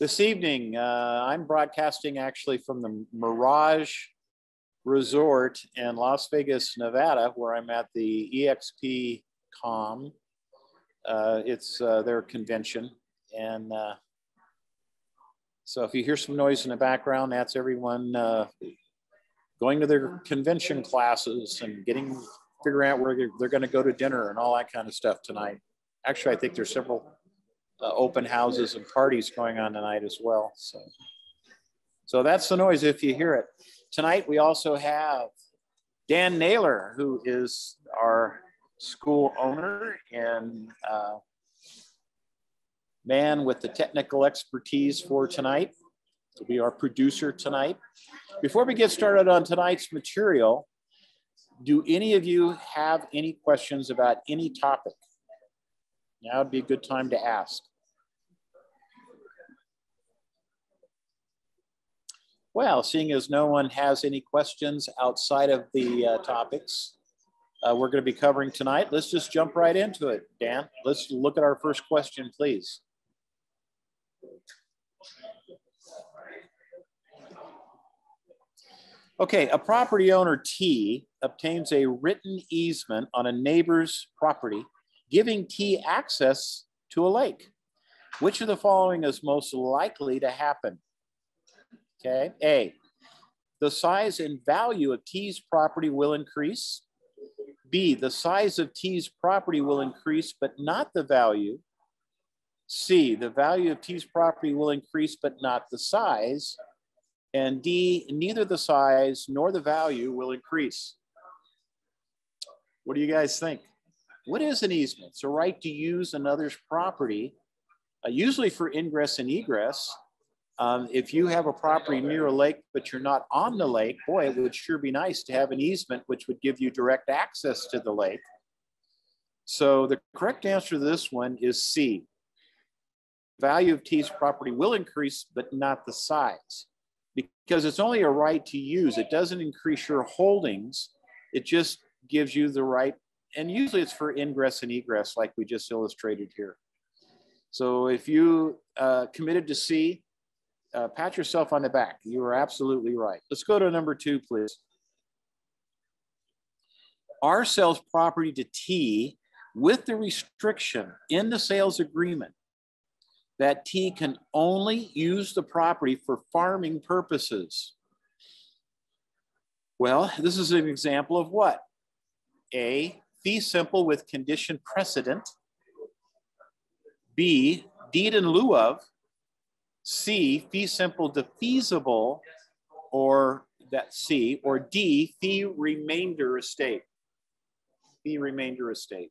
This evening, uh, I'm broadcasting actually from the Mirage Resort in Las Vegas, Nevada, where I'm at the EXP Com. Uh, it's uh, their convention. And uh, so if you hear some noise in the background, that's everyone uh, going to their convention classes and getting, figuring out where they're, they're going to go to dinner and all that kind of stuff tonight. Actually, I think there's several uh, open houses and parties going on tonight as well. So, so that's the noise if you hear it. Tonight we also have Dan Naylor, who is our school owner and uh, man with the technical expertise for tonight. He'll be our producer tonight. Before we get started on tonight's material, do any of you have any questions about any topic? Now would be a good time to ask. Well, seeing as no one has any questions outside of the uh, topics uh, we're going to be covering tonight, let's just jump right into it, Dan. Let's look at our first question, please. Okay, a property owner T obtains a written easement on a neighbor's property giving T access to a lake. Which of the following is most likely to happen? Okay, A, the size and value of T's property will increase. B, the size of T's property will increase, but not the value. C, the value of T's property will increase, but not the size. And D, neither the size nor the value will increase. What do you guys think? What is an easement? It's a right to use another's property, uh, usually for ingress and egress. Um, if you have a property near a lake, but you're not on the lake, boy, it would sure be nice to have an easement which would give you direct access to the lake. So the correct answer to this one is C. Value of T's property will increase, but not the size because it's only a right to use. It doesn't increase your holdings. It just gives you the right and usually it's for ingress and egress, like we just illustrated here. So if you uh, committed to C, uh, pat yourself on the back. You are absolutely right. Let's go to number two, please. R sells property to T with the restriction in the sales agreement that T can only use the property for farming purposes. Well, this is an example of what? A, fee simple with condition precedent. B, deed in lieu of. C, fee simple defeasible, or that C, or D, fee remainder estate. Fee remainder estate.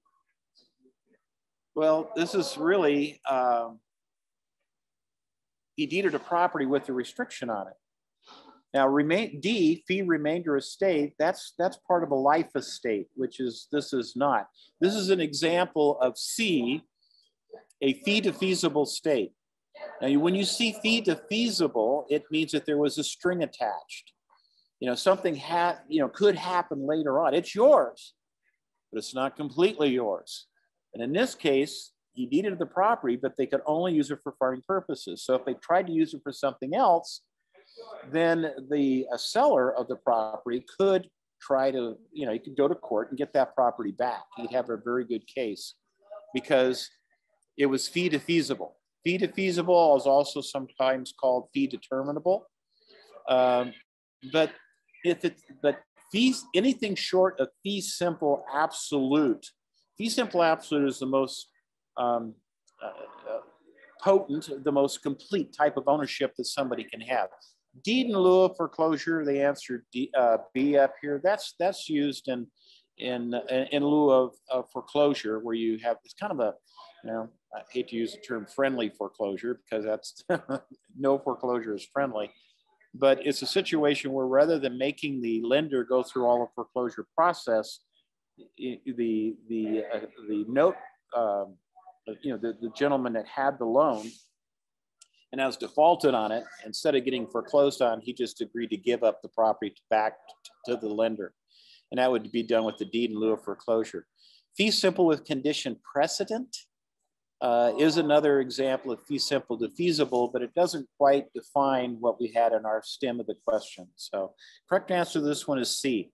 Well, this is really, um, he deeded a property with a restriction on it. Now, remain, D, fee remainder estate, that's, that's part of a life estate, which is, this is not. This is an example of C, a fee defeasible state. Now, when you see fee defeasible, it means that there was a string attached. You know, something ha you know, could happen later on. It's yours, but it's not completely yours. And in this case, he deeded the property, but they could only use it for farming purposes. So if they tried to use it for something else, then the seller of the property could try to, you know, you could go to court and get that property back. He'd have a very good case because it was fee defeasible. Fee defeasible is also sometimes called fee determinable. Um, but if it, but fees, anything short of fee simple absolute, fee simple absolute is the most um, uh, uh, potent, the most complete type of ownership that somebody can have. Deed in lieu of foreclosure, the answer D, uh, B up here, that's that's used in in in lieu of, of foreclosure, where you have it's kind of a, you know, I hate to use the term friendly foreclosure because that's no foreclosure is friendly, but it's a situation where rather than making the lender go through all the foreclosure process, the the uh, the note, um, you know, the, the gentleman that had the loan and has defaulted on it, instead of getting foreclosed on, he just agreed to give up the property back to the lender. And that would be done with the deed in lieu of foreclosure. Fee simple with condition precedent. uh, is another example of fee simple defeasible, but it doesn't quite define what we had in our stem of the question. So correct answer to this one is C.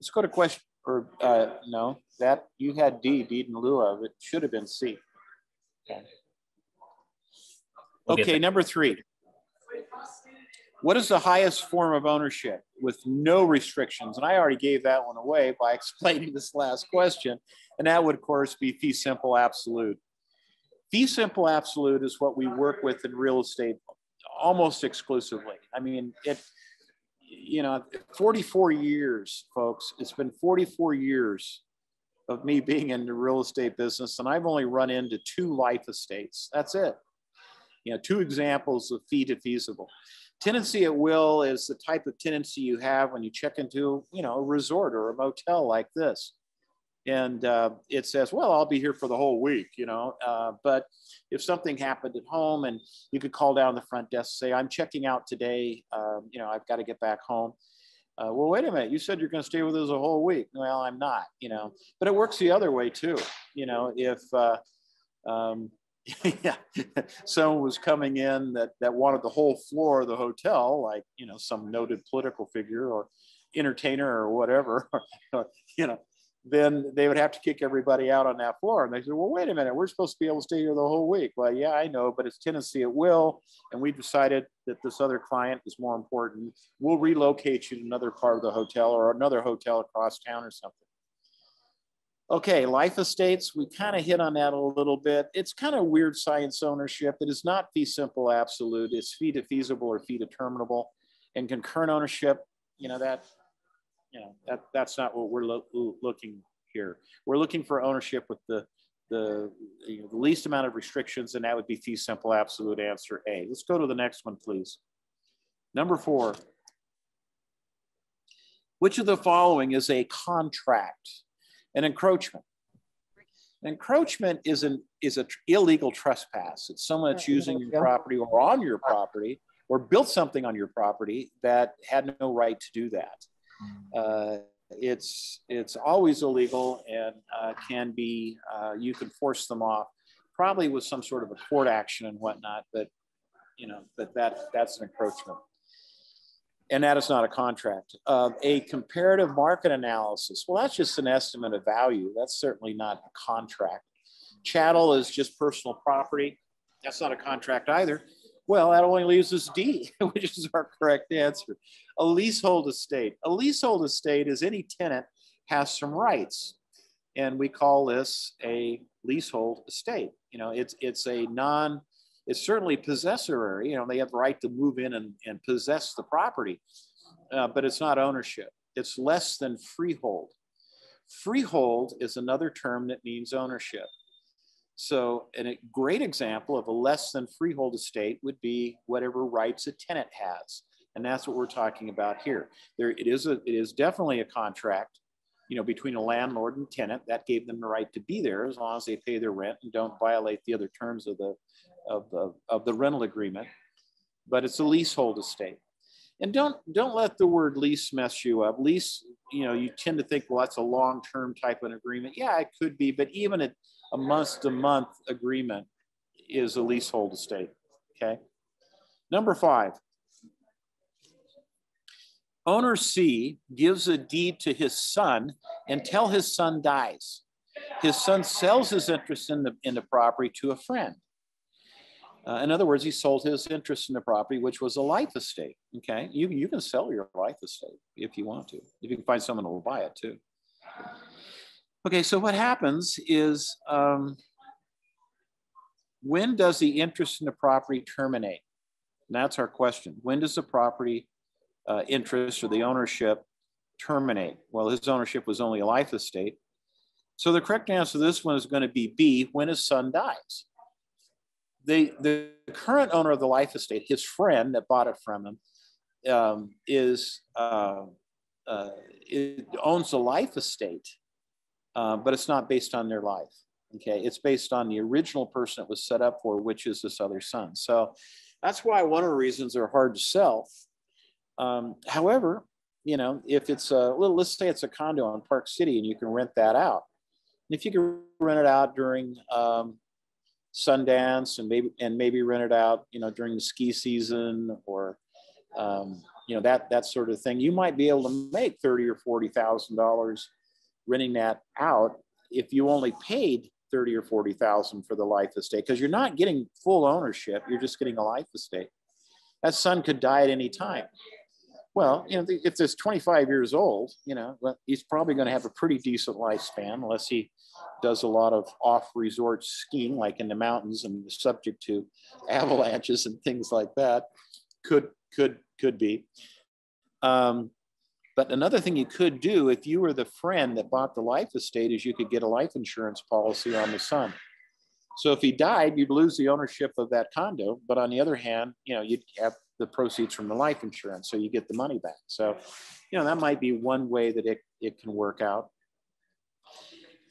Let's go to question, or uh, no, that you had D, deed in lieu of. It should have been C. Okay, okay number three. What is the highest form of ownership with no restrictions? And I already gave that one away by explaining this last question. And that would, of course, be fee simple absolute. Fee simple absolute is what we work with in real estate almost exclusively. I mean, it, you know, 44 years, folks, it's been 44 years of me being in the real estate business, and I've only run into two life estates. That's it. You know, two examples of fee defeasible. Tenancy at will is the type of tenancy you have when you check into, you know, a resort or a motel like this. And uh, it says, well, I'll be here for the whole week, you know. Uh, but if something happened at home and you could call down the front desk, say, I'm checking out today, um, you know, I've got to get back home. Uh, well, wait a minute, you said you're going to stay with us a whole week. Well, I'm not, you know, but it works the other way too. You know, if, uh, um, yeah, someone was coming in that that wanted the whole floor of the hotel, like you know some noted political figure or entertainer or whatever, you know, then they would have to kick everybody out on that floor. And they said, well, wait a minute, we're supposed to be able to stay here the whole week. Well, yeah, I know, but it's tenancy at will. And we decided that this other client is more important. We'll relocate you to another part of the hotel or another hotel across town or something. Okay, life estates, we kind of hit on that a little bit. It's kind of weird science ownership. It is not fee simple absolute. It's fee defeasible or fee determinable. And concurrent ownership, you know, that, you know, that, that's not what we're lo looking here. We're looking for ownership with the, the, you know, the least amount of restrictions, and that would be fee simple absolute answer A. Let's go to the next one, please. Number four. Which of the following is a contract? An encroachment. Encroachment is an is an illegal trespass. It's someone that's using your property or on your property or built something on your property that had no right to do that. Uh, it's it's always illegal and uh, can be uh, you can force them off, probably with some sort of a court action and whatnot. But you know, but that that's an encroachment and that is not a contract. Uh, a comparative market analysis, well, that's just an estimate of value. That's certainly not a contract. Chattel is just personal property. That's not a contract either. Well, that only leaves us D, which is our correct answer. A leasehold estate. A leasehold estate is any tenant has some rights. And we call this a leasehold estate. You know, it's, it's a non it's certainly possessory. You know, they have the right to move in and, and possess the property, uh, but it's not ownership. It's less than freehold. Freehold is another term that means ownership. So, a great example of a less than freehold estate would be whatever rights a tenant has, and that's what we're talking about here. There, it is a, it is definitely a contract, you know, between a landlord and tenant that gave them the right to be there as long as they pay their rent and don't violate the other terms of the of the, of the rental agreement, but it's a leasehold estate. And don't don't let the word lease mess you up. Lease, you know, you tend to think, well, that's a long-term type of agreement. Yeah, it could be, but even a, a month-to-month agreement is a leasehold estate. Okay. Number five. Owner C gives a deed to his son until his son dies. His son sells his interest in the, in the property to a friend. Uh, in other words, he sold his interest in the property, which was a life estate. Okay, you, you can sell your life estate if you want to, if you can find someone who will buy it too. Okay, so what happens is um, when does the interest in the property terminate? And that's our question. When does the property uh, interest or the ownership terminate? Well, his ownership was only a life estate. So the correct answer to this one is going to be B, when his son dies the, the current owner of the life estate, his friend that bought it from him, um, is uh, uh, owns the life estate, uh, but it's not based on their life. Okay, it's based on the original person it was set up for, which is this other son. So that's why one of the reasons they're hard to sell. Um, however, you know, if it's a well, let's say it's a condo in Park City and you can rent that out, And if you can rent it out during um, Sundance and maybe and maybe rent it out, you know, during the ski season or um, you know that that sort of thing, you might be able to make thirty or forty thousand dollars renting that out if you only paid thirty or forty thousand for the life estate because you're not getting full ownership, you're just getting a life estate. That son could die at any time. Well, you know, if it's 25 years old, you know, he's probably going to have a pretty decent lifespan unless he does a lot of off-resort skiing, like in the mountains, and subject to avalanches and things like that. Could could could be. Um, but another thing you could do if you were the friend that bought the life estate is you could get a life insurance policy on the son. So if he died, you'd lose the ownership of that condo. But on the other hand, you know, you'd have the proceeds from the life insurance, so you get the money back. So, you know, that might be one way that it, it can work out.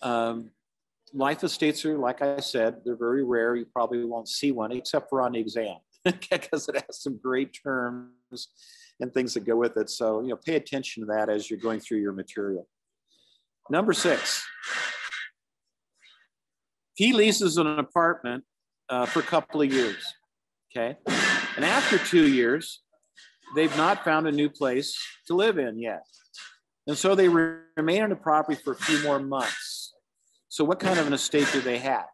Um, life estates are, like I said, they're very rare. You probably won't see one except for on the exam because it has some great terms and things that go with it. So, you know, pay attention to that as you're going through your material. Number six, he leases an apartment uh, for a couple of years. Okay. And after two years, they've not found a new place to live in yet. And so they remain on the property for a few more months. So, what kind of an estate do they have?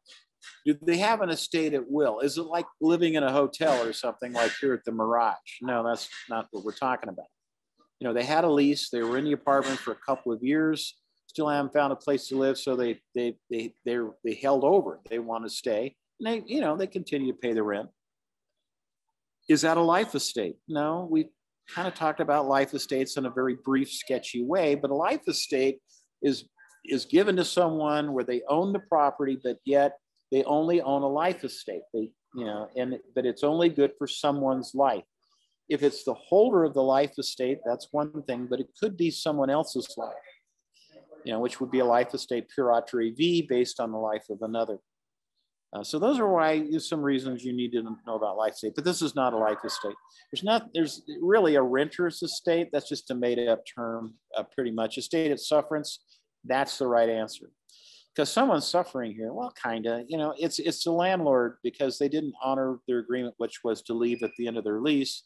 Do they have an estate at will? Is it like living in a hotel or something like here at the Mirage? No, that's not what we're talking about. You know, they had a lease, they were in the apartment for a couple of years, still haven't found a place to live, so they they they they they held over. They want to stay. And they, you know, they continue to pay the rent. Is that a life estate? No, we kind of talked about life estates in a very brief, sketchy way, but a life estate is is given to someone where they own the property, but yet they only own a life estate. They, you know, and but it's only good for someone's life. If it's the holder of the life estate, that's one thing, but it could be someone else's life, you know, which would be a life estate pur autre vie based on the life of another. Uh, so those are why some reasons you need to know about life estate, but this is not a life estate. There's not, there's really a renter's estate. That's just a made up term, uh, pretty much. Estate at sufferance, that's the right answer. Because someone's suffering here. Well, kind of, you know, it's, it's the landlord because they didn't honor their agreement, which was to leave at the end of their lease.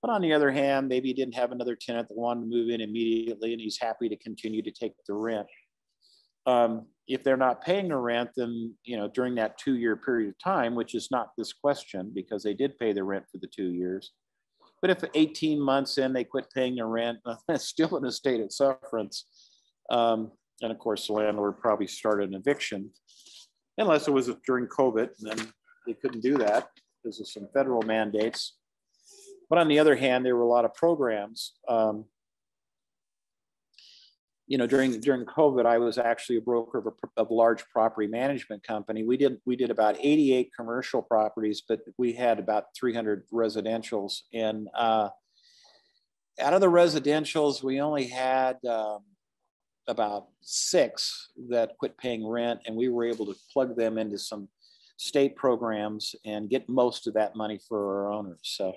But on the other hand, maybe he didn't have another tenant that wanted to move in immediately and he's happy to continue to take the rent. Um, if they're not paying the rent, then you know during that two-year period of time, which is not this question because they did pay the rent for the two years. But if 18 months in they quit paying the rent, still in a state of sufferance. Um, and of course, the landlord probably started an eviction, unless it was during COVID, then they couldn't do that because of some federal mandates. But on the other hand, there were a lot of programs um, you know, during during COVID, I was actually a broker of a, of large property management company. We did we did about 88 commercial properties, but we had about 300 residentials. And uh, out of the residentials, we only had um, about six that quit paying rent, and we were able to plug them into some state programs and get most of that money for our owners. So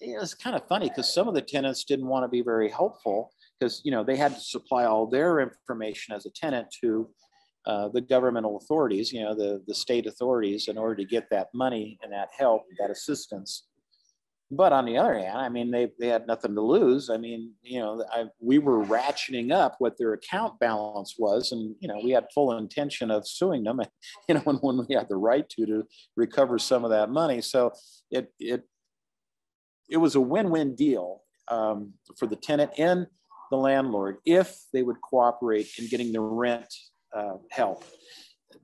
it was kind of funny because some of the tenants didn't want to be very helpful because you know they had to supply all their information as a tenant to uh, the governmental authorities, you know, the, the state authorities in order to get that money and that help, that assistance. But on the other hand, I mean, they, they had nothing to lose. I mean, you know, I, we were ratcheting up what their account balance was. And, you know, we had full intention of suing them, you know, when, when we had the right to, to recover some of that money. So it, it, it was a win-win deal um, for the tenant and the landlord if they would cooperate in getting the rent uh, help,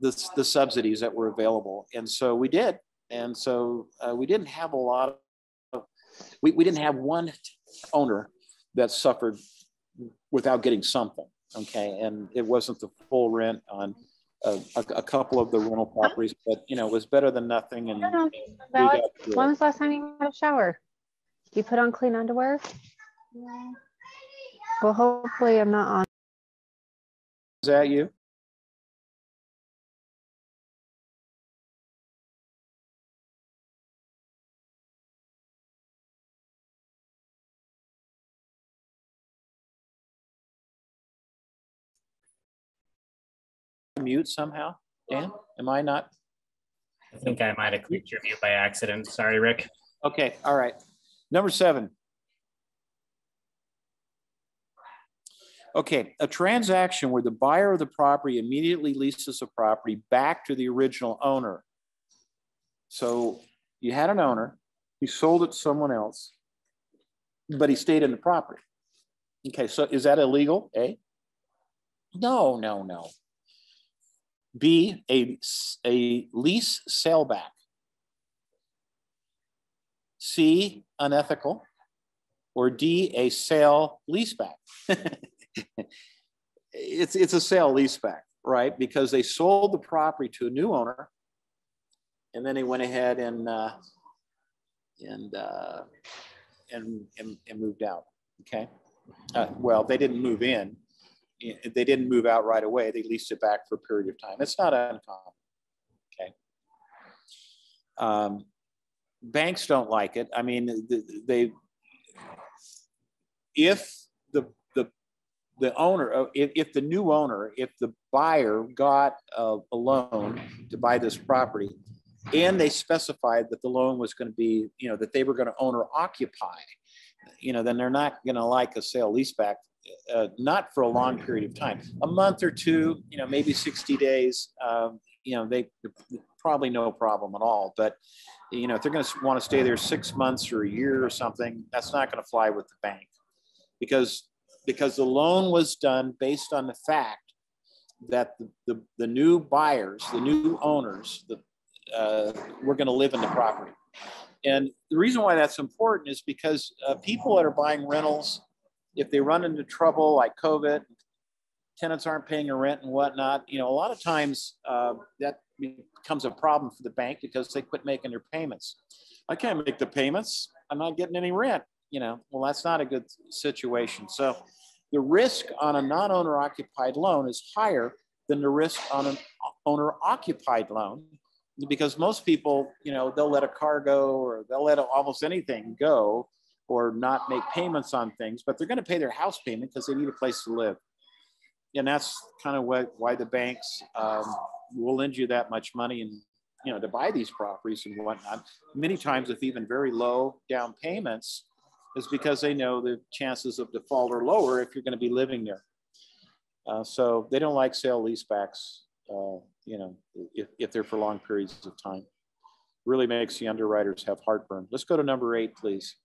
the, the subsidies that were available. And so we did. And so uh, we didn't have a lot of, we, we didn't have one owner that suffered without getting something. Okay. And it wasn't the full rent on a, a, a, couple of the rental properties, but you know, it was better than nothing. And when was the last time you had a shower? You put on clean underwear? Yeah. Well, hopefully I'm not on. Is that you? mute somehow? Dan, am I not? I think I might have clicked your mute by accident. Sorry, Rick. Okay, all right. Number seven. Okay, a transaction where the buyer of the property immediately leases the property back to the original owner. So you had an owner, he sold it to someone else, but he stayed in the property. Okay, so is that illegal? A? No, no, no. B, a, a lease sale back. C, unethical. Or D, a sale leaseback. it's, it's a sale leaseback, right? Because they sold the property to a new owner and then they went ahead and, uh, and, uh, and, and, and moved out, okay? Uh, well, they didn't move in they didn't move out right away. They leased it back for a period of time. It's not uncommon. Okay. Um, banks don't like it. I mean, they if the owner, if, if the new owner, if the buyer got a, a loan to buy this property, and they specified that the loan was going to be, you know, that they were going to own or occupy, you know, then they're not going to like a sale leaseback uh, not for a long period of time, a month or two, you know, maybe 60 days, um, you know, they probably no problem at all. But, you know, if they're going to want to stay there six months or a year or something, that's not going to fly with the bank because, because the loan was done based on the fact that the, the, the new buyers, the new owners, the, uh, were going to live in the property. And the reason why that's important is because uh, people that are buying rentals if they run into trouble like COVID, tenants aren't paying their rent and whatnot, you know, a lot of times uh, that becomes a problem for the bank because they quit making their payments. I can't make the payments. I'm not getting any rent. You know, well, that's not a good situation. So the risk on a non-owner occupied loan is higher than the risk on an owner occupied loan because most people, you know, they'll let a car go or they'll let almost anything go or not make payments on things, but they're going to pay their house payment because they need a place to live. And that's kind of what, why the banks um, will lend you that much money and you know to buy these properties and whatnot. Many times, with even very low down payments, is because they know the chances of default are lower if you're going to be living there. Uh, so they don't like sale leasebacks, uh, you know, if, if they're for long periods of time. Really makes the underwriters have heartburn. Let's go to number eight, please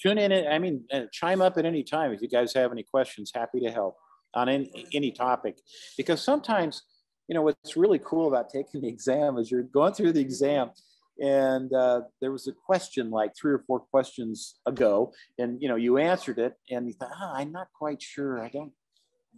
tune in. I mean, uh, chime up at any time if you guys have any questions. Happy to help on any, any topic. Because sometimes, you know, what's really cool about taking the exam is you're going through the exam and uh, there was a question like three or four questions ago and you know you answered it and you thought oh, i'm not quite sure i don't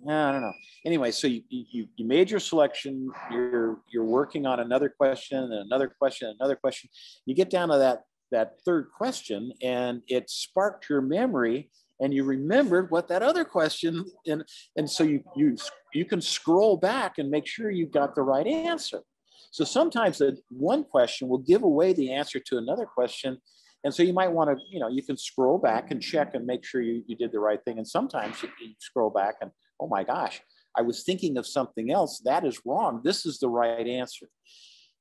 I don't know. Anyway, so you, you, you made your selection. You're you're working on another question and another question, another question. You get down to that that third question and it sparked your memory and you remembered what that other question and and so you you you can scroll back and make sure you got the right answer so sometimes that one question will give away the answer to another question. And so you might want to you know you can scroll back and check and make sure you, you did the right thing. And sometimes you, you scroll back and oh my gosh i was thinking of something else. That is wrong. This is the right answer.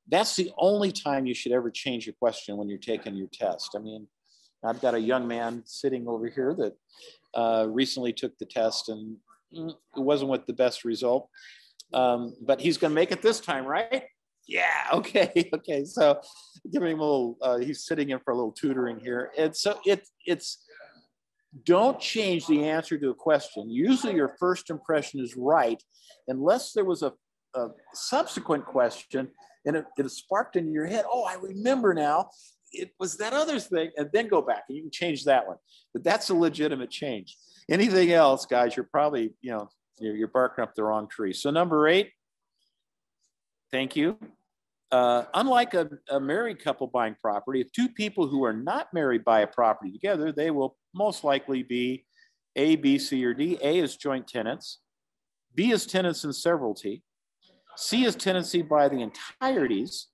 That's the only time you should ever change a question when you're taking your test. I mean, I've got a young man sitting over here that uh, recently took the test and it wasn't with the best result, um, but he's going to make it this time, right? Yeah. Okay. Okay. So giving him a little, uh, he's sitting in for a little tutoring here. And so it, it's, don't change the answer to a question. Usually your first impression is right, unless there was a, a subsequent question and it, it sparked in your head, oh, I remember now. It was that other thing, and then go back and you can change that one. But that's a legitimate change. Anything else, guys, you're probably, you know, you're, you're barking up the wrong tree. So number eight, thank you. Uh, unlike a, a, married couple buying property, if two people who are not married buy a property together, they will most likely be A, B, C, or D. A is joint tenants. B is tenants in severalty. C is tenancy by the entireties,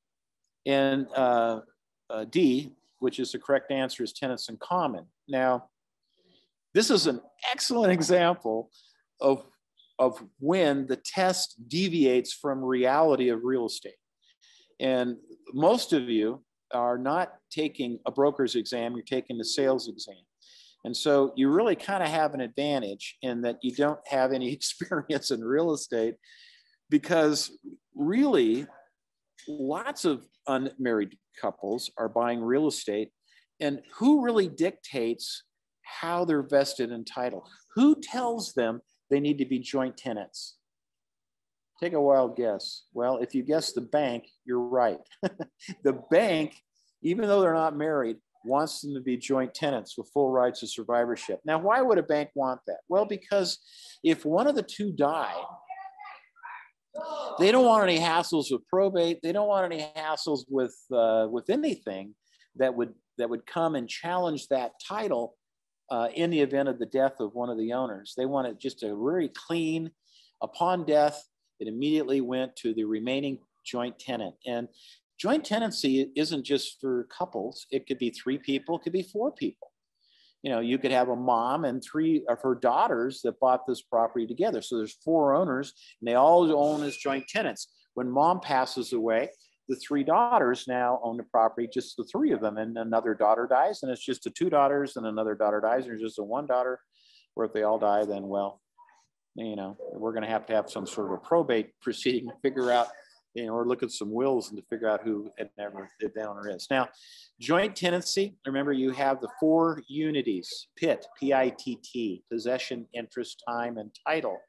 and uh, uh, D, which is the correct answer, is tenants in common. Now, this is an excellent example of of when the test deviates from reality of real estate. And most of you are not taking a broker's exam, you're taking the sales exam. And so you really kind of have an advantage in that you don't have any experience in real estate because really lots of unmarried couples are buying real estate. And who really dictates how they're vested in title? Who tells them they need to be joint tenants? Take a wild guess. Well, if you guess the bank, you're right. the bank, even though they're not married, wants them to be joint tenants with full rights of survivorship. Now, why would a bank want that? Well, because if one of the two die, they don't want any hassles with probate. They don't want any hassles with uh, with anything that would that would come and challenge that title uh, in the event of the death of one of the owners. They want it just a very clean. Upon death, it immediately went to the remaining joint tenant. And joint tenancy isn't just for couples. It could be three people. It could be four people you know, you could have a mom and three of her daughters that bought this property together. So there's four owners and they all own as joint tenants. When mom passes away, the three daughters now own the property, just the three of them, and another daughter dies, and it's just the two daughters, and another daughter dies, and there's just a one daughter. Or if they all die, then well, you know, we're going to have to have some sort of a probate proceeding to figure out you know, or look at some wills and to figure out who the owner is. Now, joint tenancy, remember you have the four unities, PIT, P-I-T-T, possession, interest, time, and title.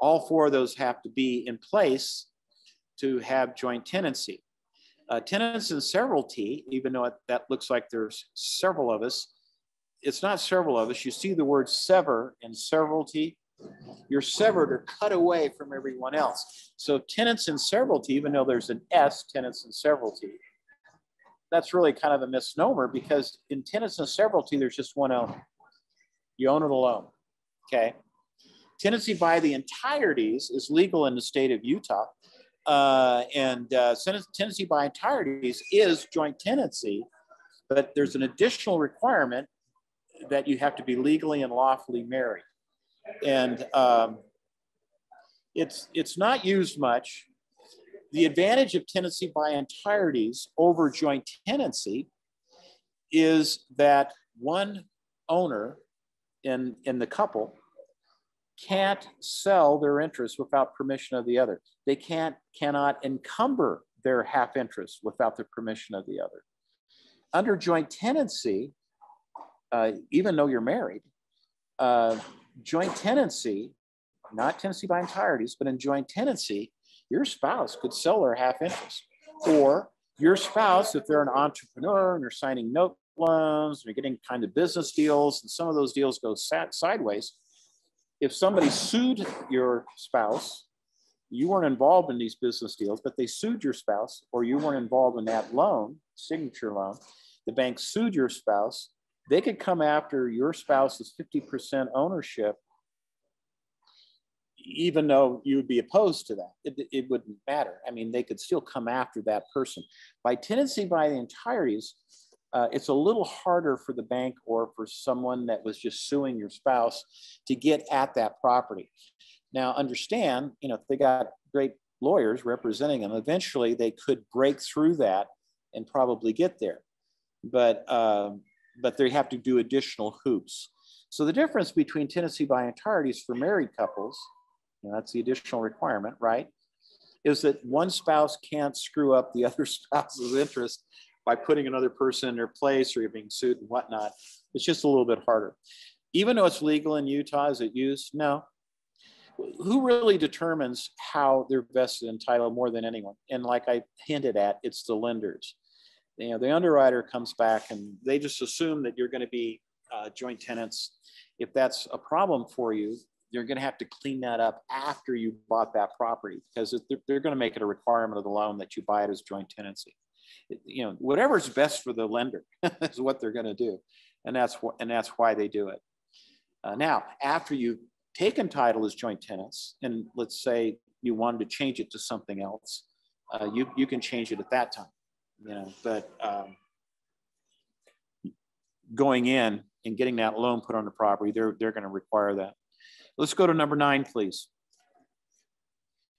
All four of those have to be in place to have joint tenancy. Uh, tenants in severalty, even though it, that looks like there's several of us, it's not several of us. You see the word sever in severalty you're severed or cut away from everyone else. So tenants in severalty, even though there's an S, tenants in severalty, that's really kind of a misnomer because in tenants in severalty, there's just one owner. You own it alone, okay? Tenancy by the entireties is legal in the state of Utah. Uh, and uh, tenancy by entireties is joint tenancy, but there's an additional requirement that you have to be legally and lawfully married and um, it's it's not used much. The advantage of tenancy by entireties over joint tenancy is that one owner in in the couple can't sell their interest without permission of the other. They can't cannot encumber their half interest without the permission of the other. Under joint tenancy, uh, even though you're married, uh, joint tenancy, not tenancy by entireties, but in joint tenancy, your spouse could sell their half interest. Or your spouse, if they're an entrepreneur and they're signing note loans, and you're getting kind of business deals, and some of those deals go sideways. If somebody sued your spouse, you weren't involved in these business deals, but they sued your spouse, or you weren't involved in that loan, signature loan, the bank sued your spouse, they could come after your spouse's 50% ownership, even though you would be opposed to that. It, it wouldn't matter. I mean, they could still come after that person. By tenancy by the entireties, uh, it's a little harder for the bank or for someone that was just suing your spouse to get at that property. Now, understand, you know, if they got great lawyers representing them, eventually they could break through that and probably get there. But um, but they have to do additional hoops. So the difference between tenancy by entireties for married couples, and that's the additional requirement, right? Is that one spouse can't screw up the other spouse's interest by putting another person in their place or being sued and whatnot. It's just a little bit harder. Even though it's legal in Utah, is it used? No. Who really determines how they're vested in title more than anyone? And like I hinted at, it's the lenders you know, the underwriter comes back and they just assume that you're going to be uh, joint tenants. If that's a problem for you, you're going to have to clean that up after you bought that property because they're, they're going to make it a requirement of the loan that you buy it as joint tenancy. It, you know, whatever's best for the lender is what they're going to do, and that's what and that's why they do it. Uh, now, after you've taken title as joint tenants, and let's say you wanted to change it to something else, uh, you you can change it at that time you know, but um, going in and getting that loan put on the property, they're, they're going to require that. Let's go to number nine, please.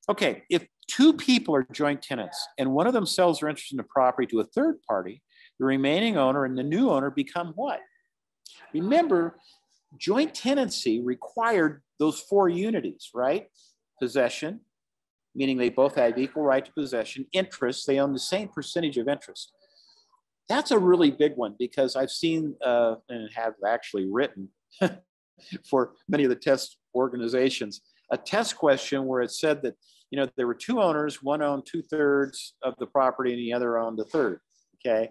Okay, if two people are joint tenants and one of them sells their interest in the property to a third party, the remaining owner and the new owner become what? Remember, joint tenancy required those four unities, right? Possession, meaning they both have equal right to possession, interest, they own the same percentage of interest. That's a really big one because I've seen uh, and have actually written for many of the test organizations a test question where it said that you know there were two owners, one owned two thirds of the property and the other owned a third. Okay,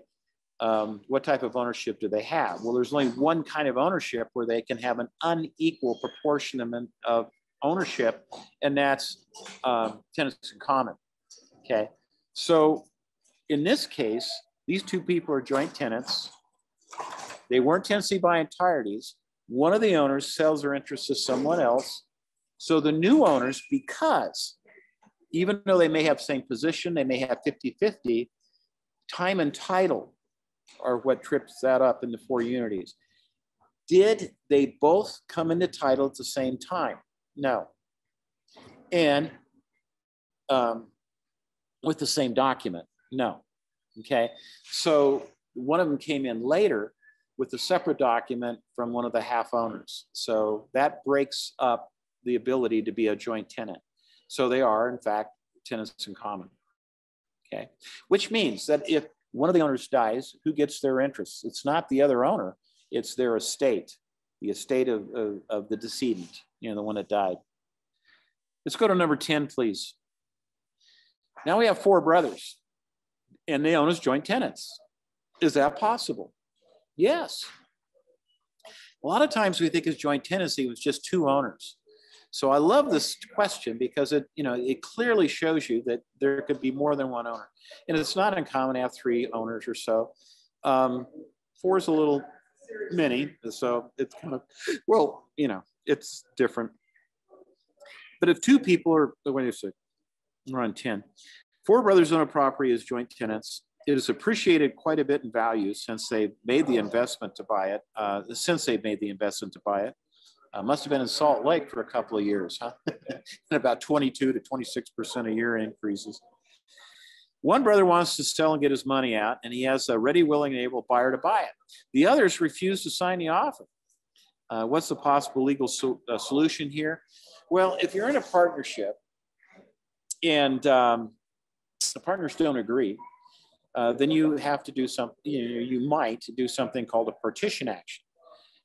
um, what type of ownership do they have? Well, there's only one kind of ownership where they can have an unequal proportionment of ownership, and that's um, tenants in common. Okay, so in this case, these two people are joint tenants. They weren't tenancy by entireties. One of the owners sells their interest to someone else. So the new owners, because even though they may have same position, they may have 50-50, time and title are what trips that up in the four unities. Did they both come into title at the same time? No. And um, with the same document? No. Okay. So one of them came in later with a separate document from one of the half owners. So that breaks up the ability to be a joint tenant. So they are, in fact, tenants in common. Okay. Which means that if one of the owners dies, who gets their interests? It's not the other owner, it's their estate, the estate of, of, of the decedent, you know, the one that died. Let's go to number 10, please. Now we have four brothers and they own as joint tenants. Is that possible? Yes. A lot of times we think as joint tenancy was just two owners. So I love this question because it, you know, it clearly shows you that there could be more than one owner. And it's not uncommon to have three owners or so. Um, four is a little many, so it's kind of, well, you know, it's different. But if two people are, wait a second, we're on 10. Four brothers own a property as joint tenants. It has appreciated quite a bit in value since they made the investment to buy it, uh, since they made the investment to buy it. Uh, must have been in Salt Lake for a couple of years, huh? and about 22 to 26% a year increases. One brother wants to sell and get his money out, and he has a ready, willing, and able buyer to buy it. The others refuse to sign the offer. Uh, what's the possible legal so, uh, solution here? Well, if you're in a partnership and um, the partners don't agree, uh, then you have to do something, you, know, you might do something called a partition action.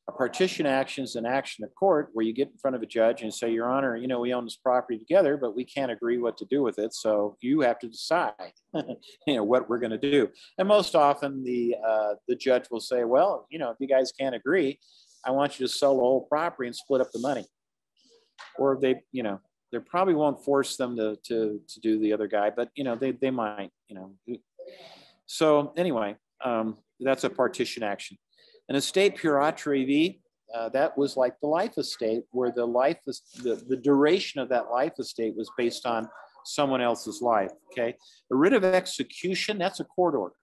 A partition action is an action of court where you get in front of a judge and say, Your Honor, you know, we own this property together, but we can't agree what to do with it. So you have to decide, you know, what we're going to do. And most often the uh, the judge will say, Well, you know, if you guys can't agree, I want you to sell the whole property and split up the money. Or they, you know, they probably won't force them to to to do the other guy, but you know, they they might, you know. So anyway, um, that's a partition action. An estate v, uh, that was like the life estate, where the life the, the duration of that life estate was based on someone else's life. Okay, a writ of execution, that's a court order.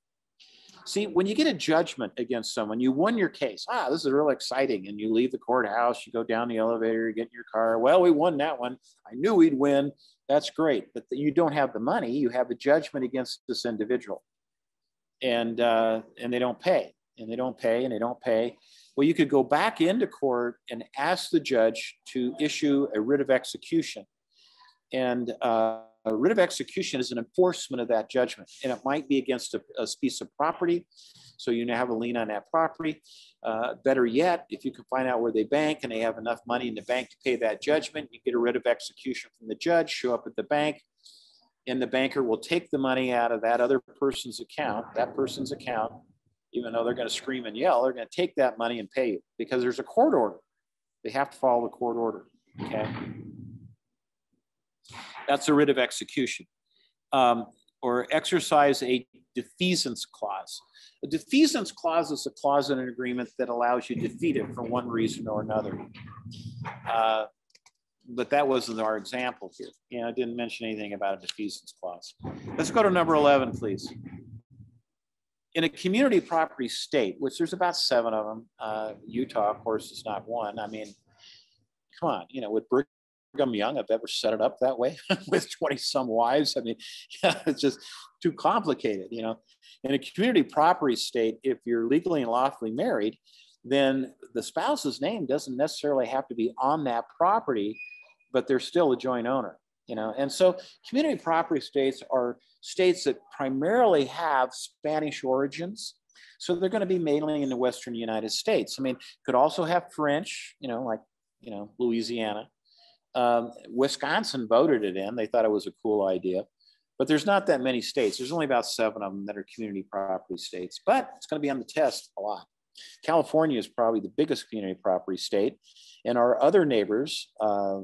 See, when you get a judgment against someone, you won your case. Ah, this is real exciting. And you leave the courthouse, you go down the elevator, you get in your car. Well, we won that one. I knew we'd win. That's great. But you don't have the money. You have a judgment against this individual. And, uh, and they don't pay and they don't pay and they don't pay. Well, you could go back into court and ask the judge to issue a writ of execution. And uh, a writ of execution is an enforcement of that judgment. And it might be against a, a piece of property. So you now have a lien on that property. Uh, better yet, if you can find out where they bank and they have enough money in the bank to pay that judgment, you get a writ of execution from the judge, show up at the bank, and the banker will take the money out of that other person's account, that person's account, even though they're going to scream and yell, they're going to take that money and pay you because there's a court order. They have to follow the court order. Okay. That's a writ of execution. Um, or exercise a defeasance clause. A defeasance clause is a clause in an agreement that allows you to defeat it for one reason or another. Uh, but that wasn't our example here. I didn't mention anything about a defeasance clause. Let's go to number 11, please in a community property state, which there's about seven of them, uh, Utah, of course, is not one. I mean, come on, you know, with Brigham Young have ever set it up that way with 20 some wives. I mean, yeah, it's just too complicated, you know. In a community property state, if you're legally and lawfully married, then the spouse's name doesn't necessarily have to be on that property, but they're still a joint owner, you know. And so community property states are states that primarily have Spanish origins. So they're going to be mainly in the Western United States. I mean, could also have French, you know, like, you know, Louisiana. Um, Wisconsin voted it in. They thought it was a cool idea. But there's not that many states. There's only about seven of them that are community property states, but it's going to be on the test a lot. California is probably the biggest community property state. And our other neighbors, uh,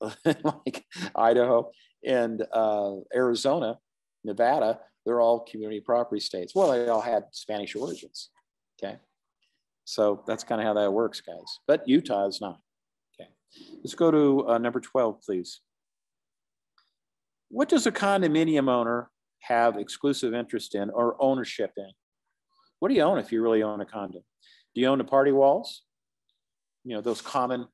like Idaho and uh, Arizona, Nevada, they're all community property states. Well, they all had Spanish origins. Okay. So that's kind of how that works, guys. But Utah is not. Let's go to uh, number 12, please. What does a condominium owner have exclusive interest in or ownership in? What do you own if you really own a condo? Do you own the party walls? You know, those common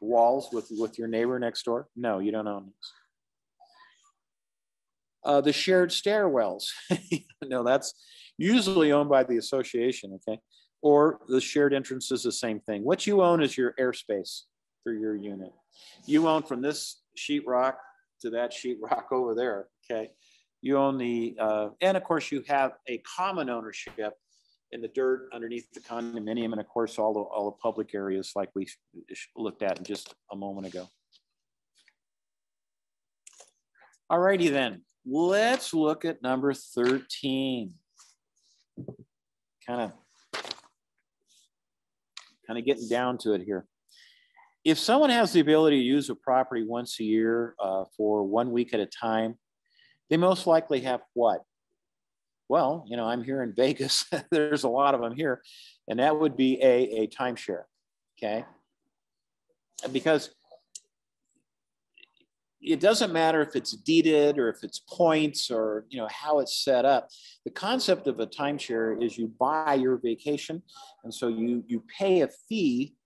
walls with, with your neighbor next door? No, you don't own those. Uh, the shared stairwells. no, that's usually owned by the association, okay? Or the shared entrance is the same thing. What you own is your airspace for your unit. You own from this sheetrock to that sheetrock over there, okay? You own the, uh, and of course you have a common ownership in the dirt underneath the condominium, and of course all the, all the public areas like we looked at just a moment ago. All righty then, let's look at number 13. Kind of, kind of getting down to it here. If someone has the ability to use a property once a year uh, for one week at a time, they most likely have what? Well, you know, I'm here in Vegas. There's a lot of them here. And that would be a, a timeshare. Okay. Because it doesn't matter if it's deeded or if it's points or you know how it's set up the concept of a timeshare is you buy your vacation and so you you pay a fee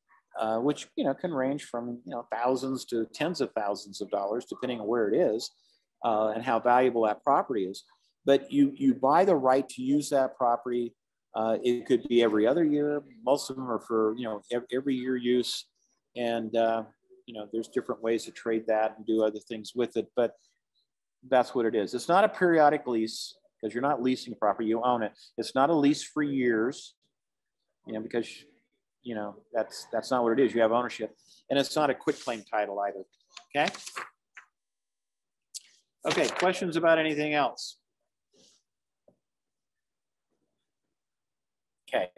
uh, which you know can range from you know thousands to tens of thousands of dollars depending on where it is uh, and how valuable that property is but you you buy the right to use that property. Uh, it could be every other year. Most of them are for you know every year use, and uh, you know there's different ways to trade that and do other things with it. But that's what it is. It's not a periodic lease because you're not leasing property; you own it. It's not a lease for years, you know, because you know that's that's not what it is. You have ownership, and it's not a quit claim title either. Okay. Okay. Questions about anything else? Okay.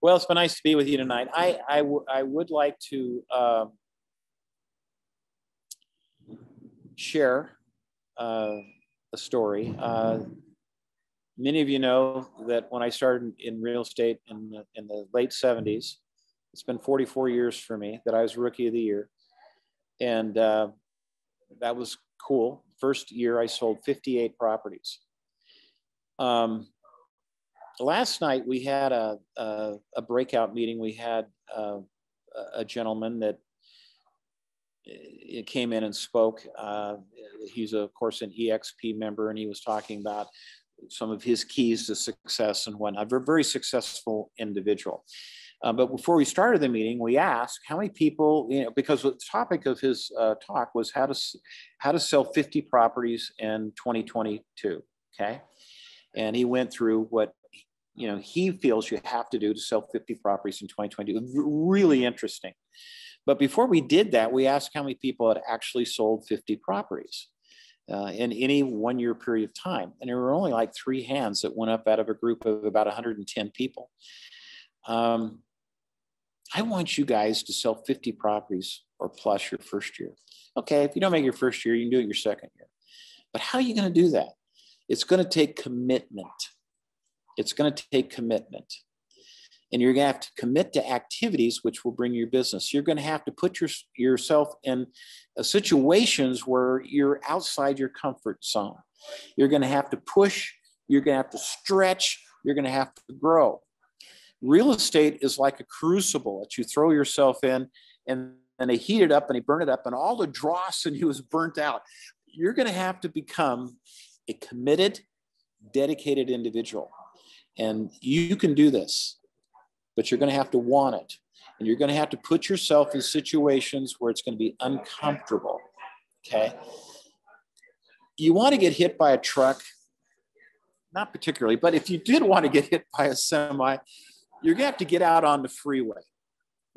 Well, it's been nice to be with you tonight. I, I, I would like to uh, share uh, a story. Uh, many of you know that when I started in real estate in the, in the late 70s, it's been 44 years for me that I was rookie of the year. And uh, that was cool. First year, I sold 58 properties. Um, last night we had a, a, a breakout meeting. We had uh, a gentleman that uh, came in and spoke. Uh, he's, of course, an EXP member, and he was talking about some of his keys to success and whatnot. A very successful individual. Uh, but before we started the meeting, we asked how many people, you know, because the topic of his uh, talk was how to how to sell 50 properties in 2022. Okay, and he went through what you know he feels you have to do to sell 50 properties in 2022 really interesting but before we did that we asked how many people had actually sold 50 properties uh, in any one year period of time. And there were only like three hands that went up out of a group of about 110 people. Um, i want you guys to sell 50 properties or plus your first year. Okay if you don't make your first year you can do it your second year. But how are you going to do that? It's going to take commitment. It's going to take commitment. And you're going to have to commit to activities which will bring your business. You're going to have to put your, yourself in uh, situations where you're outside your comfort zone. You're going to have to push, you're going to have to stretch, you're going to have to grow. Real estate is like a crucible that you throw yourself in and, and they heat it up and they burn it up and all the dross in you is burnt out. You're going to have to become a committed, dedicated individual. And you can do this, but you're going to have to want it. And you're going to have to put yourself in situations where it's going to be uncomfortable. Okay. You want to get hit by a truck, not particularly, but if you did want to get hit by a semi, you're going to have to get out on the freeway.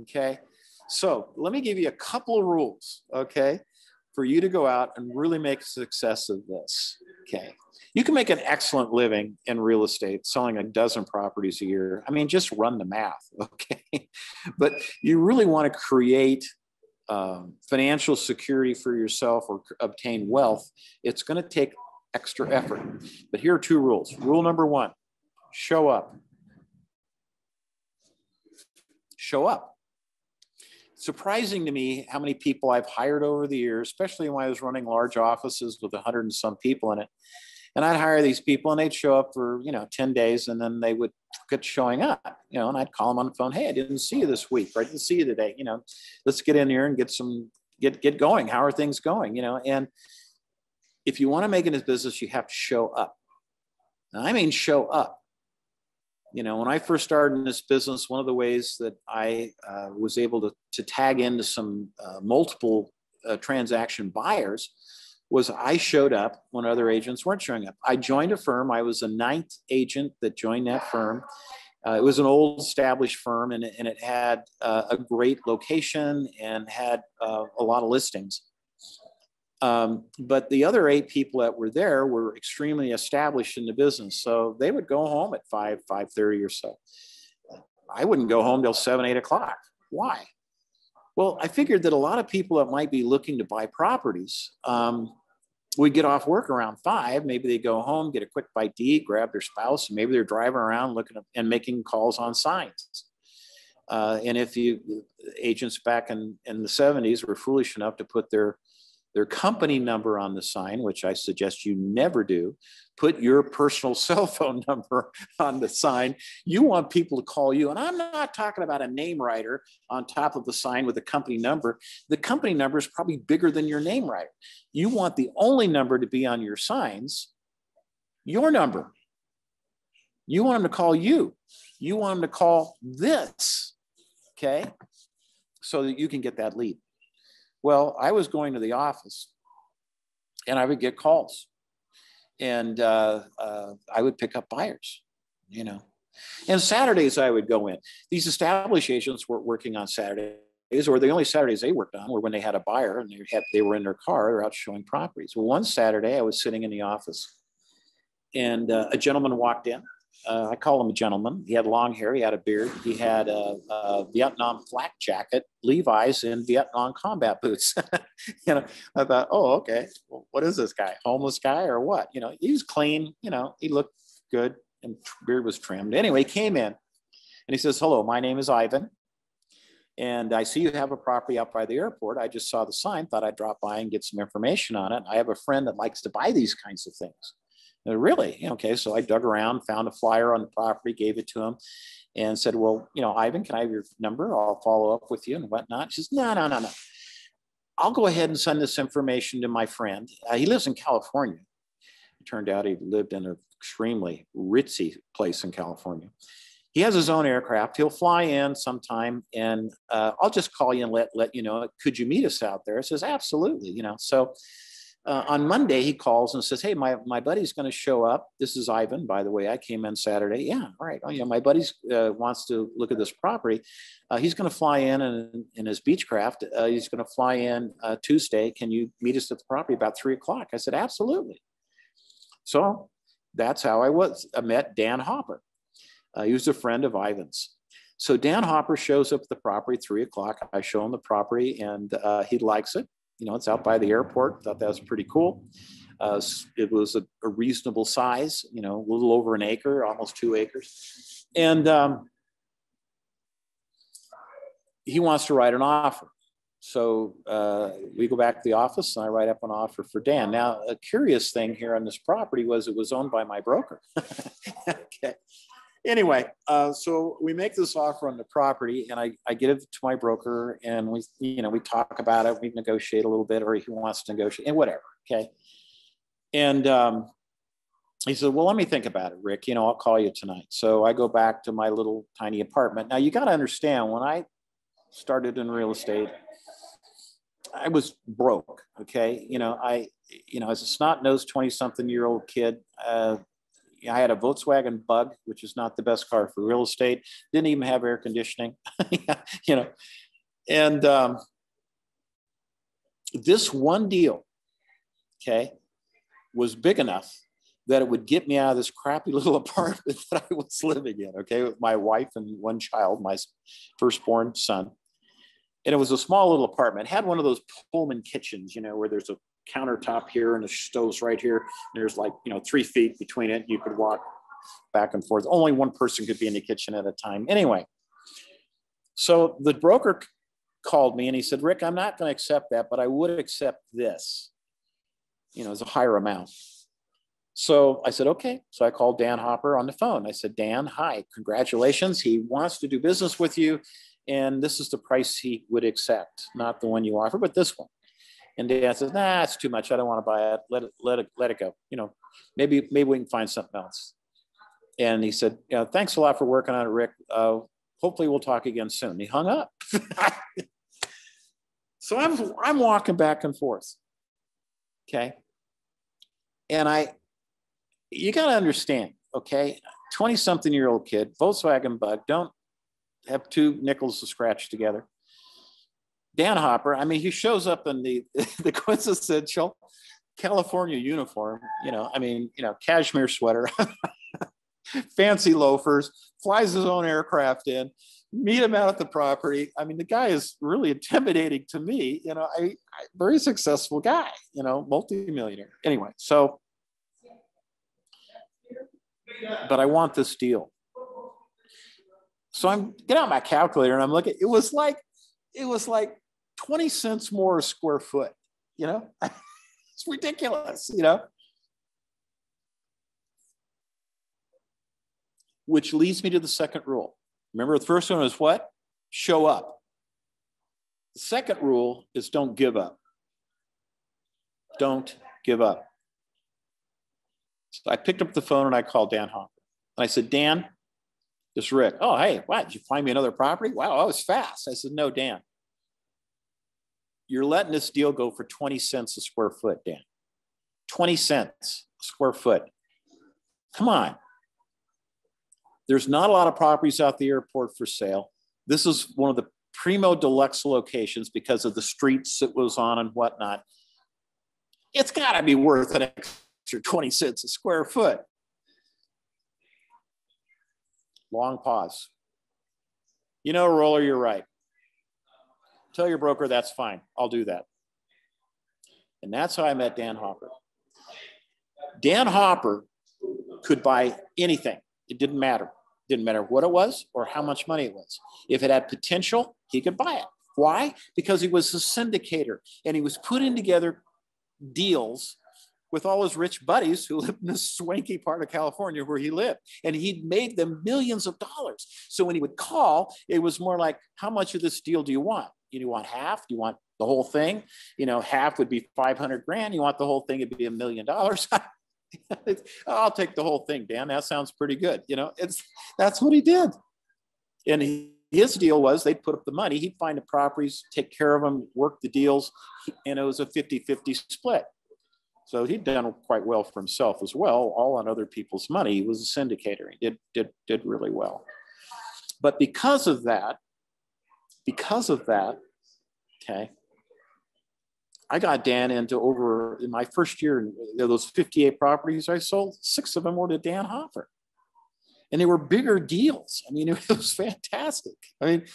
Okay. So let me give you a couple of rules. Okay. For you to go out and really make success of this. Okay. You can make an excellent living in real estate, selling a dozen properties a year. I mean, just run the math. Okay. but you really want to create um, financial security for yourself or obtain wealth, it's going to take extra effort. But here are two rules. Rule number one show up. Show up. Surprising to me how many people I've hired over the years, especially when I was running large offices with 100 and some people in it. And I'd hire these people and they'd show up for, you know, 10 days and then they would get showing up, you know, and I'd call them on the phone. Hey, I didn't see you this week, or I didn't see you today. You know, let's get in here and get some, get, get going. How are things going? You know, and if you want to make it a business, you have to show up. I mean, show up. You know, when I first started in this business, one of the ways that I uh, was able to, to tag into some uh, multiple uh, transaction buyers was I showed up when other agents weren't showing up. I joined a firm. I was a ninth agent that joined that firm. Uh, it was an old established firm and, and it had uh, a great location and had uh, a lot of listings. Um, but the other eight people that were there were extremely established in the business. So they would go home at 5, 5.30 or so. I wouldn't go home till 7, 8 o'clock. Why? Well, I figured that a lot of people that might be looking to buy properties um, would get off work around five. Maybe they go home, get a quick bite to eat, grab their spouse, and maybe they're driving around looking and making calls on signs. Uh, and if you agents back in, in the 70s were foolish enough to put their their company number on the sign, which I suggest you never do. Put your personal cell phone number on the sign. You want people to call you. And I'm not talking about a name rider on top of the sign with a company number. The company number is probably bigger than your name rider. You want the only number to be on your signs, your number. You want them to call you. You want them to call this, okay? So that you can get that lead. Well, I was going to the office and I would get calls and uh, uh, I would pick up buyers, you know. And Saturdays I would go in. These established agents were working on Saturdays, or the only Saturdays they worked on were when they had a buyer and they had they were in their car, they're out showing properties. Well, one Saturday I was sitting in the office, and uh, a gentleman walked in, uh, I call him a gentleman. He had long hair, he had a beard, he had a, a Vietnam flak jacket, Levi's, and Vietnam combat boots. you know, I thought, oh, okay, well, what is this guy? Homeless guy or what? You know, he was clean. You know, he looked good, and beard was trimmed. Anyway, he came in, and he says, "Hello, my name is Ivan." And I see you have a property out by the airport. I just saw the sign, thought I'd drop by and get some information on it. I have a friend that likes to buy these kinds of things. Uh, really? Okay. So I dug around, found a flyer on the property, gave it to him, and said, Well, you know, Ivan, can I have your number? I'll follow up with you and whatnot. She says, No, no, no, no. I'll go ahead and send this information to my friend. Uh, he lives in California. It turned out he lived in an extremely ritzy place in California. He has his own aircraft. He'll fly in sometime, and uh, I'll just call you and let let you know. Could you meet us out there? I says, absolutely. You know, so uh, on Monday, he calls and says, Hey, my, my buddy's going to show up. This is Ivan, by the way. I came in Saturday. Yeah, all right. Oh, yeah, my buddy uh, wants to look at this property. Uh, he's going to fly in in, in his Beechcraft. Uh, he's going to fly in uh, Tuesday. Can you meet us at the property about three o'clock? I said, Absolutely. So that's how I was. I met Dan Hopper. Uh, he was a friend of Ivan's. So Dan Hopper shows up at the property three o'clock. I show him the property and he likes it you know, it's out by the airport. Thought that was pretty cool. Uh, it was a, a, reasonable size, you know, a little over an acre, almost two acres. And um, he wants to write an offer. So uh, we go back to the office and I write up an offer for Dan. Now, a curious thing here on this property was it was owned by my broker. okay. Anyway, uh, so we make this offer on the property and I, I get it to my broker and we, you know, we talk about it, we negotiate a little bit, or he wants to negotiate and whatever. Okay. And um, he said, well, let me think about it, Rick, you know, I'll call you tonight. So I go back to my little tiny apartment. Now you got to understand when I started in real estate, I was broke. Okay. You know, I, you know, as a snot nosed 20 something year old kid, uh, I had a Volkswagen Bug, which is not the best car for real estate. Didn't even have air conditioning, you know. And um, this one deal, okay, was big enough that it would get me out of this crappy little apartment that I was living in, okay, with my wife and one child, my firstborn son. And it was a small little apartment. It had one of those Pullman kitchens, you know, where there's a countertop here and the stove's right here. there's like, you know, three feet between it. You could walk back and forth. Only one person could be in the kitchen at a time. Anyway, so the broker called me and he said, Rick, I'm not going to accept that, but I would accept this, you know, as a higher amount. So I said, okay. So I called Dan Hopper on the phone. I said, Dan, hi, congratulations. He wants to do business with you. And this is the price he would accept, not the one you offer, but this one. And Dan says, nah, it's too much. I don't want to buy it. Let it, let it, let it go. You know, maybe, maybe we can find something else. And he said, you know, thanks a lot for working on it, Rick. Uh, hopefully we'll talk again soon. He hung up. so I'm, I'm walking back and forth. Okay. And I, you got to understand, okay, 20 something year old kid, Volkswagen bug, don't have two nickels to scratch together. Dan Hopper, I mean, he shows up in the, the quintessential California uniform, you know, I mean, you know, cashmere sweater, fancy loafers, flies his own aircraft in, meet him out at the property. I mean, the guy is really intimidating to me, you know, I, I very successful guy, you know, multimillionaire. Anyway, so, but I want this deal. So I'm get out my calculator and I'm looking, it was like, it was like 20 cents more a square foot, you know? it's ridiculous, you know? Which leads me to the second rule. Remember, the first one was what? Show up. The second rule is don't give up. Don't give up. So I picked up the phone and I called Dan Hopper. And I said, Dan, this Rick. Oh, hey, what? Did you find me another property? Wow, that was fast. I said, no, Dan you're letting this deal go for 20 cents a square foot, Dan. 20 cents a square foot. Come on. There's not a lot of properties out the airport for sale. This is one of the primo deluxe locations because of the streets it was on and whatnot. It's got to be worth an extra 20 cents a square foot. Long pause. You know, Roller, you're right. Tell your broker that's fine. I'll do that. And that's how I met Dan Hopper. Dan Hopper could buy anything. It didn't matter. It didn't matter what it was or how much money it was. If it had potential, he could buy it. Why? Because he was a syndicator and he was putting together deals with all his rich buddies who lived in this swanky part of California where he lived. And he'd made them millions of dollars. So when he would call, it was more like, How much of this deal do you want? You want half? Do you want the whole thing? You know, half would be 500 grand. You want the whole thing, it'd be a million dollars. I'll take the whole thing, Dan. That sounds pretty good. You know, it's that's what he did. And he, his deal was they'd put up the money, he'd find the properties, take care of them, work the deals, and it was a 50 50 split. So he'd done quite well for himself as well, all on other people's money. He was a syndicator. He did, did, did really well. But because of that, because of that, okay, I got Dan into over in my first year, those 58 properties I sold, six of them were to Dan Hopper. And they were bigger deals. I mean, it was fantastic. I mean,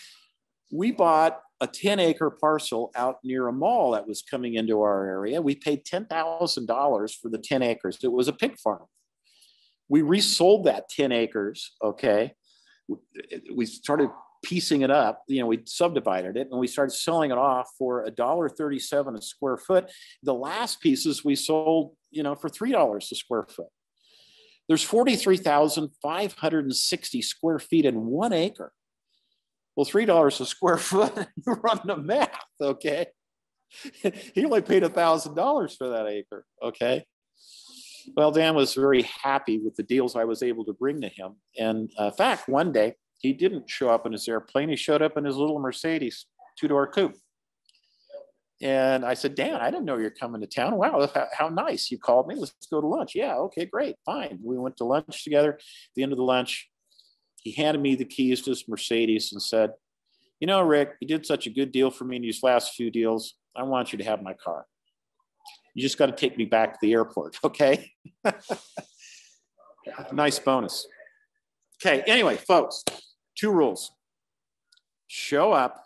we bought a 10 acre parcel out near a mall that was coming into our area. We paid $10,000 for the 10 acres. It was a pig farm. We resold that 10 acres, okay? We started piecing it up, you know, we subdivided it and we started selling it off for a dollar thirty-seven a square foot. The last pieces we sold, you know, for three dollars a square foot. There's 43,560 square feet in one acre. Well, $3 a square foot, run the math, okay? he only paid a $1,000 for that acre, okay? Well, Dan was very happy with the deals I was able to bring to him. And uh, in fact, one day he didn't show up in his airplane. He showed up in his little Mercedes two door coupe. And I said, Dan, I didn't know you're coming to town. Wow, how, how, nice. You called me. Let's go to lunch. Yeah, okay, great, fine. We went to lunch together. At the end of the lunch, he handed me the keys to his Mercedes and said, You know, Rick, you did such a good deal for me in these last few deals. I want you to have my car. You just got to take me back to the airport, okay? nice bonus. Okay, anyway, folks, two rules show up,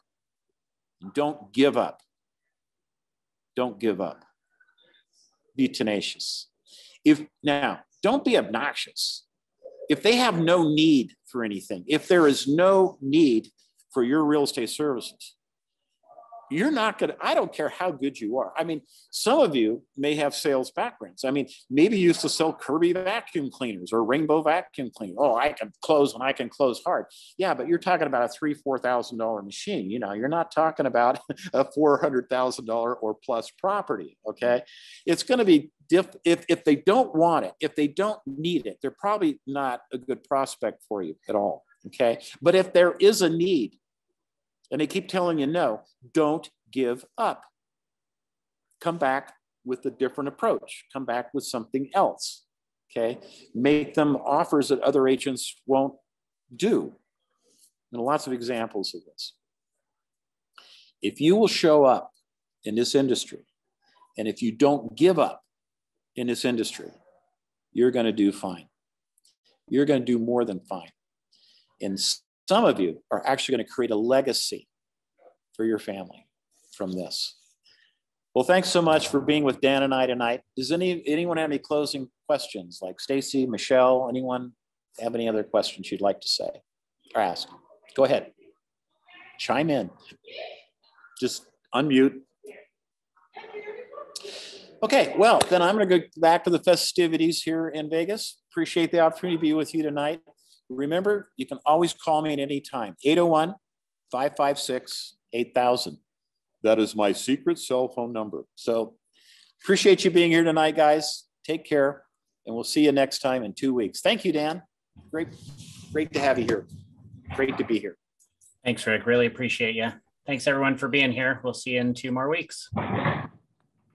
don't give up. Don't give up. Be tenacious. If now, don't be obnoxious. If they have no need for anything, if there is no need for your real estate services, you're not going to, I don't care how good you are. I mean, some of you may have sales backgrounds. I mean, maybe you used to sell Kirby vacuum cleaners or Rainbow vacuum cleaner. Oh, I can close and I can close hard. Yeah, but you're talking about a three, $4,000 machine. You know, you're not talking about a $400,000 or plus property. Okay. It's going to be diff, if, if they don't want it, if they don't need it, they're probably not a good prospect for you at all. Okay. But if there is a need, and they keep telling you no, don't give up. Come back with a different approach, come back with something else. Okay. Make them offers that other agents won't do. And lots of examples of this. If you will show up in this industry, and if you don't give up in this industry, you're going to do fine. You're going to do more than fine. And some of you are actually going to create a legacy for your family from this. Well, thanks so much for being with Dan and I tonight. Does any anyone have any closing questions? Like Stacy, Michelle, anyone have any other questions you'd like to say or ask? Go ahead. Chime in. Just unmute. Okay, well, then I'm going to go back to the festivities here in Vegas. Appreciate the opportunity to be with you tonight. Remember, you can always call me at any time, 801 556 8000. That is my secret cell phone number. So appreciate you being here tonight, guys. Take care, and we'll see you next time in two weeks. Thank you, Dan. Great, great to have you here. Great to be here. Thanks, Rick. Really appreciate you. Thanks, everyone, for being here. We'll see you in two more weeks.